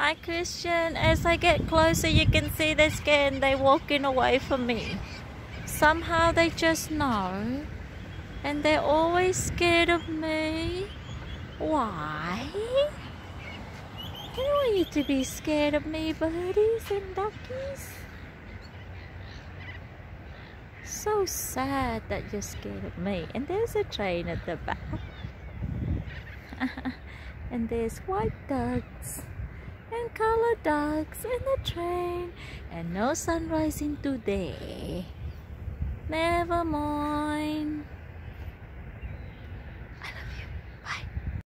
Hi Christian, as I get closer you can see they're scared they're walking away from me. Somehow they just know and they're always scared of me. Why? I don't want you to be scared of me, birdies and duckies. So sad that you're scared of me. And there's a train at the back. and there's white ducks and colored ducks in the train and no sunrise in today. Never mind.